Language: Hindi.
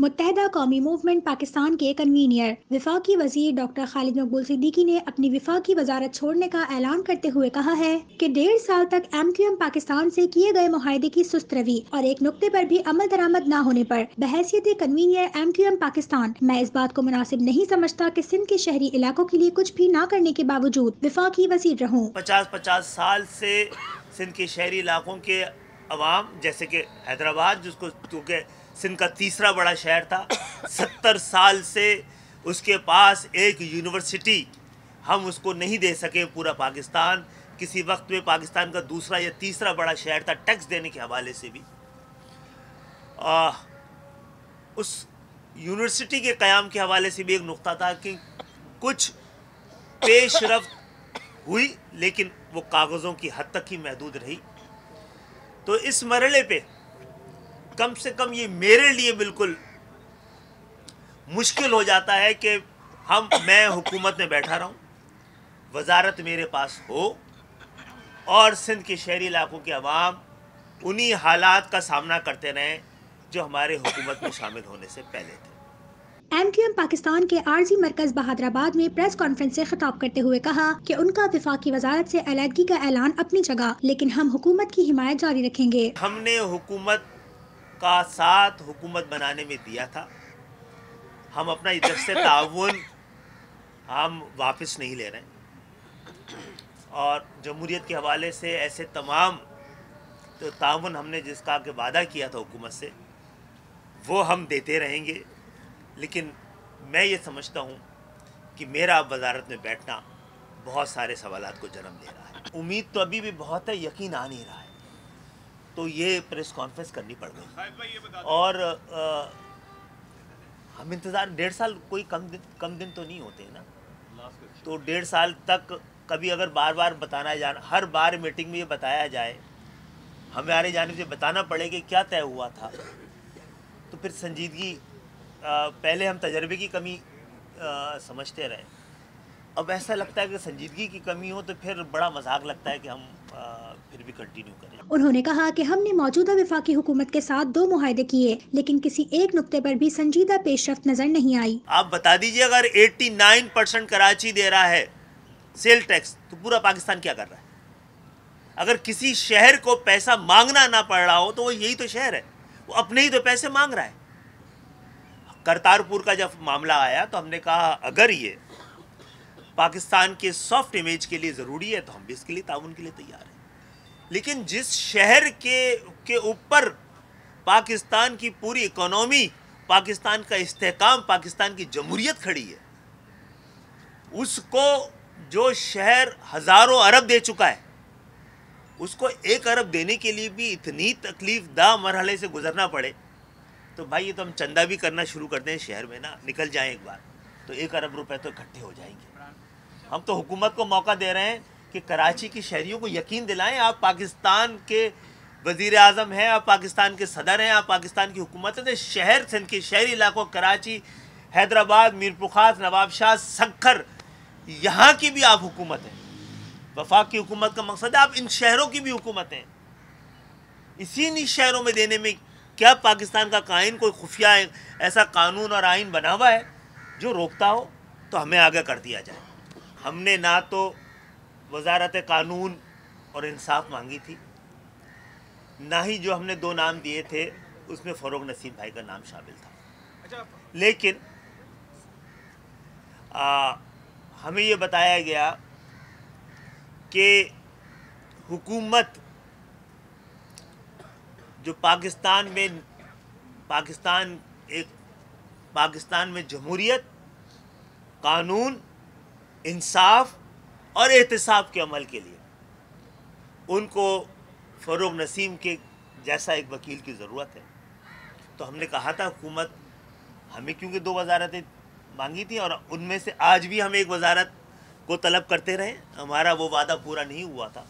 मुतहदा कौमी मूवमेंट पाकिस्तान के कन्वीनियर। विफाकी वज़ीर डॉक्टर खालिद मकबूल सिद्दीकी ने अपनी विफाकी वजारत छोड़ने का ऐलान करते हुए कहा है कि डेढ़ साल तक एम क्यू एम पाकिस्तान से किए गए माहे की सुस्त रवि और एक नुक्ते पर भी अमल दरामद न होने पर बहसीत convener M Q M Pakistan. मैं इस बात को मुनासिब नहीं समझता की सिंध के शहरी इलाकों के लिए कुछ भी न करने के बावजूद विफाकी वज़ीर रहूँ। पचास पचास साल से सिंध के शहरी इलाकों के अवाम, जैसे कि हैदराबाद, जिसको क्योंकि सिंध का तीसरा बड़ा शहर था। सत्तर साल से उसके पास एक यूनिवर्सिटी हम उसको नहीं दे सके पूरा पाकिस्तान। किसी वक्त में पाकिस्तान का दूसरा या तीसरा बड़ा शहर था टैक्स देने के हवाले से भी। आ, उस यूनिवर्सिटी के क़्याम के हवाले से भी एक नुक्ता था कि कुछ पेशरफ हुई लेकिन वो कागज़ों की हद तक ही महदूद रही। तो इस मरले पे कम से कम ये मेरे लिए बिल्कुल मुश्किल हो जाता है कि हम मैं हुकूमत में बैठा रहूँ वजारत मेरे पास हो और सिंध के शहरी इलाकों के अवाम उन्हीं हालात का सामना करते रहें जो हमारे हुकूमत में शामिल होने से पहले थे। एम पाकिस्तान के आरजी मरकज बहादराबाद में प्रेस कॉन्फ्रेंस से खिताब करते हुए कहा कि उनका विफाकी वजारत से अलीहदगी का ऐलान अपनी जगह लेकिन हम हुकूमत की हिमायत जारी रखेंगे। हमने हुकूमत का साथ हुकूमत बनाने में दिया था। हम अपना इधर से ताउन हम वापस नहीं ले रहे। और जमहूरीत के हवाले से ऐसे तमाम तो ताउन हमने जिसका के वादा किया था हुकूमत से, वो हम देते रहेंगे। लेकिन मैं ये समझता हूँ कि मेरा अब वजारत में बैठना बहुत सारे सवाल को जन्म दे रहा है। उम्मीद तो अभी भी बहुत है, यकीन आ नहीं रहा है। तो ये प्रेस कॉन्फ्रेंस करनी पड़ गई। और आ, हम इंतज़ार डेढ़ साल कोई कम दिन कम दिन तो नहीं होते हैं ना। तो डेढ़ साल तक कभी अगर बार बार बताना जाना हर बार मीटिंग में ये बताया जाए हमारे जाने से बताना पड़े कि क्या तय हुआ था। तो फिर संजीदगी पहले हम तजर्बे की कमी आ, समझते रहे। अब ऐसा लगता है कि संजीदगी की कमी हो तो फिर बड़ा मज़ाक लगता है कि हम आ, फिर भी कंटिन्यू करें। उन्होंने कहा कि हमने मौजूदा विफाकी हुकूमत के साथ दो मुहिदे किए लेकिन किसी एक नुक्ते पर भी संजीदा पेशरफ नज़र नहीं आई। आप बता दीजिए अगर 89 परसेंट कराची दे रहा है सेल टैक्स तो पूरा पाकिस्तान क्या कर रहा है? अगर किसी शहर को पैसा मांगना ना पड़ रहा हो तो वो यही तो शहर है। वो अपने ही तो पैसे मांग रहा है। करतारपुर का जब मामला आया तो हमने कहा अगर ये पाकिस्तान के सॉफ्ट इमेज के लिए ज़रूरी है तो हम भी इसके लिए ताउन के लिए तैयार हैं। लेकिन जिस शहर के के ऊपर पाकिस्तान की पूरी इकोनॉमी पाकिस्तान का इस्तेकाम, पाकिस्तान की जमहूरियत खड़ी है, उसको जो शहर हज़ारों अरब दे चुका है, उसको एक अरब देने के लिए भी इतनी तकलीफ़ दा मरहले से गुजरना पड़े तो भाई ये तो हम चंदा भी करना शुरू कर दें शहर में ना, निकल जाएँ एक बार। तो एक अरब रुपए तो इकट्ठे हो जाएँगे। हम तो हुकूमत को मौका दे रहे हैं कि कराची के शहरीों को यकीन दिलाएँ, आप पाकिस्तान के वज़ीर अजम हैं, आप पाकिस्तान के सदर हैं, आप पाकिस्तान की हुकूमत है तो शहर, सिंध के शहरी इलाकों कराची, हैदराबाद मीरपुखास नवाबशाह सखर, यहाँ की भी आप हुकूमत हैं। वफाक की हुकूमत का मकसद है, आप इन शहरों की भी हुकूमत हैं। इसी शहरों में देने में क्या पाकिस्तान का कायन कोई खुफिया ऐसा कानून और आइन बना हुआ है? जो रोकता हो तो हमें आगे कर दिया जाए हमने ना तो वजारत कानून और इंसाफ मांगी थी ना ही जो हमने दो नाम दिए थे उसमें फ़रोग नसीम भाई का नाम शामिल था अच्छा। लेकिन आ, हमें ये बताया गया कि हुकूमत जो पाकिस्तान में पाकिस्तान एक पाकिस्तान में जमहूरीत कानून, इंसाफ और एहतसाब के अमल के लिए। उनको फ़रोग नसीम के जैसा एक वकील की ज़रूरत है। तो हमने कहा था, हुकूमत हमें क्योंकि दो वजारतें मांगी थी और उनमें से आज भी हम एक वजारत को तलब करते रहे हमारा वो वादा पूरा नहीं हुआ था।